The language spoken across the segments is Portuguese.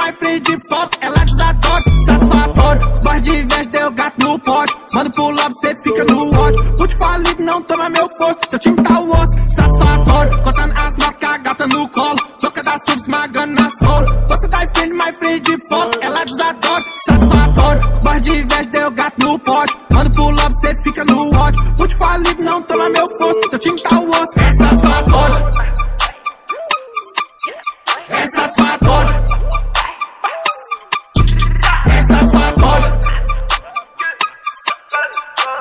mais frente de foto, ela desadora, satisfatório. Gosto de vez, deu gato no pote. Mando pro lado, cê fica no ódio. Put falido, não toma meu posto. Seu time tá osso, satisfatório. Contando as notas com a gata no colo. Boca da sub, esmagando na sola. Você tá em frente, frente de foto, ela desadora, satisfatório. Gosto de vez, deu gato no pote. Mando pro lado, cê fica no ódio. Put falido, não toma meu posto. Seu time tá osso, satisfatório. É satisfatório.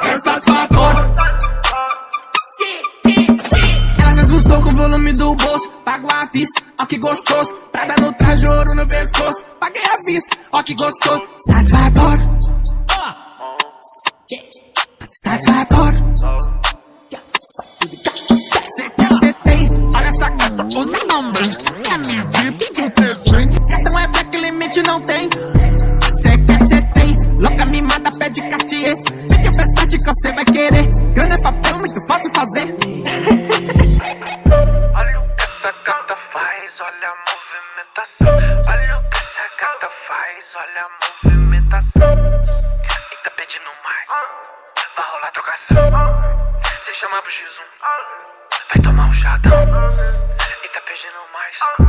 É satisfatório. Ela se assustou com o volume do bolso. Pago a vista, ó que gostoso. Prada no traje, ouro no pescoço. Paguei a vista, ó que gostoso. Satisfatório. Satisfatório. Cê quer, cê tem. Olha essa gata, usa não, de presente. Então é black limite, não tem. Cê quer, cê tem. Louca mimada, pede Cartier. Vem que é Versace que você vai querer. Grana é papel, muito fácil fazer. Olha o que essa gata faz, olha a movimentação. Olha o que essa gata faz, olha a movimentação. E tá pedindo mais, vai rolar trocação. Se chama pro X1, vai tomar um chatão. E tá pedindo mais,